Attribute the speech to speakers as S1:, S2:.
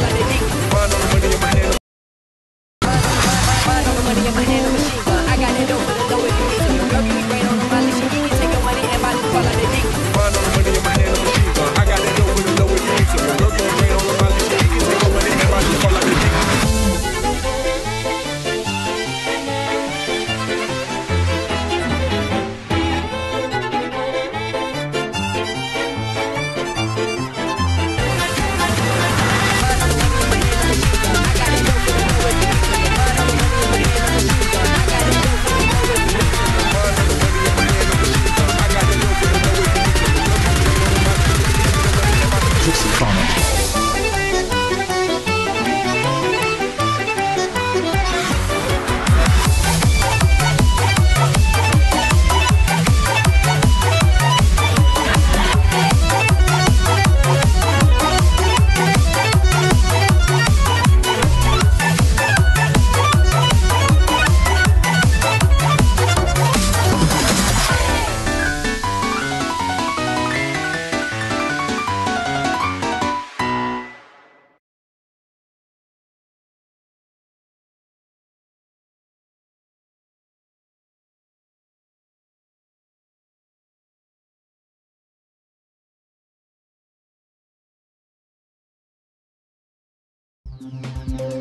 S1: para
S2: Gypsy Chronic. Thank you.